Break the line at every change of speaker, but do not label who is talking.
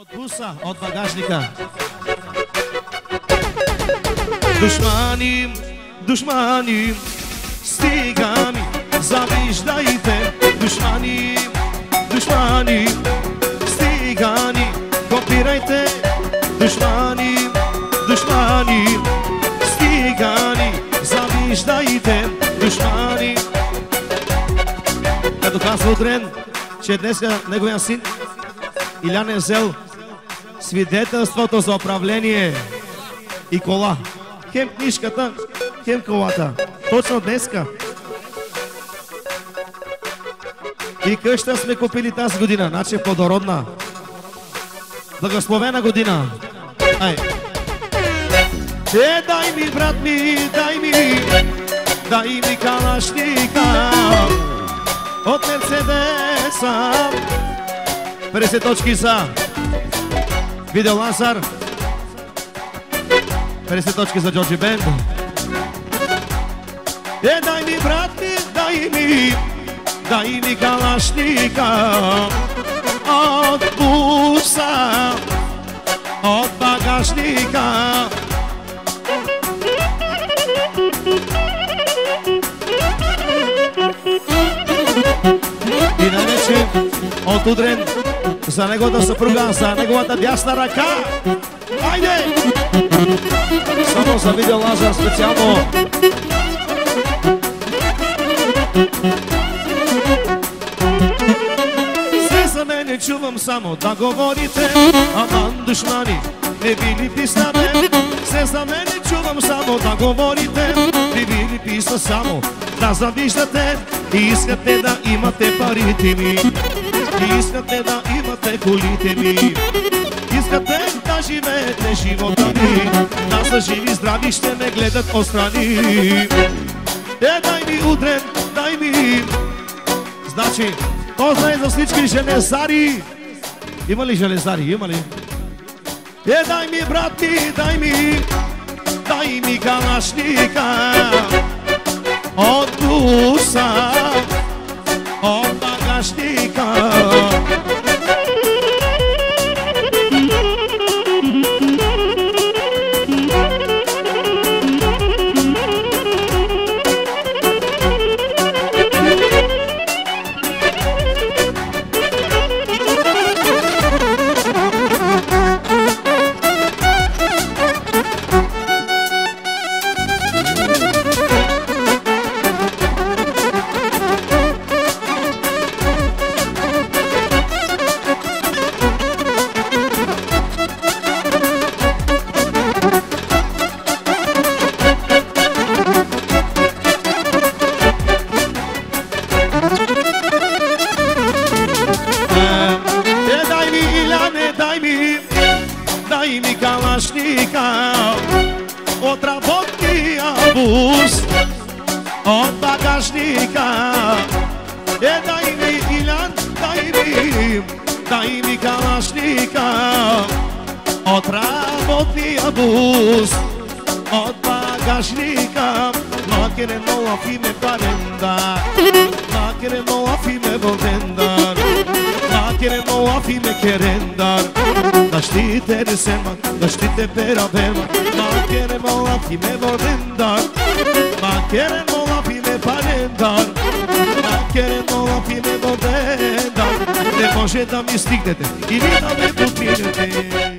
От буса, от багажника. Душмани, душмани, стига ми, завиждайте. Душмани, душмани, стига ни, копирайте. Душмани, душмани, стига ни, завиждайте. Душмани. Като казва Утрен, че днес неговия син Илян е взел свидетелството за управление и кола. Хем книжката, хем колата. Точно днеска. И къща сме купили тази година, значи плодородна. Благословена година. Ай. Е, дай ми, брат ми, дай ми, дай ми калашника от Мерцедеса. 50 точки за Видео Лазар. 50 точки за Джорджи Бенд. Е, дай ми, брат ми, дай ми, дай ми калашника от буса, от багажника. И най-вече от утрен за неговата съпруга, за неговата дясна ръка. Айде! Само за видео Лазар специално. Все за мене чувам само да говорите, аман душмани, не ви ли? Все за мене чувам само да говорите, не ви ли само да завиждате и искате да имате парите ми. И искате да имате колите ми. Искате да живеете живота ми. Да са живи здрави ще ме гледат отстрани Е, дай ми утрен, дай ми. Значи, то знае за всички железари? Има ли железари, има ли? Е, дай ми, брат ми, дай ми. Дай ми калашника От буса mi kalasnika Otra botkija bus Od bagažnika E daj mi ilan, daj mi Daj mi kalasnika Otra botkija bus Od bagažnika Ma kere nola fime parenda Ma kere nola fime bodenda багажника. Макере нова фиме паренда, макере нова фиме водендар. Макере нова фиме керендар, да штите ресема, да штите перабема. Макере нова фиме водендар, макере нова фиме парендар. Макере нова фиме водендар, не може да ми стигнете или да ме подминете.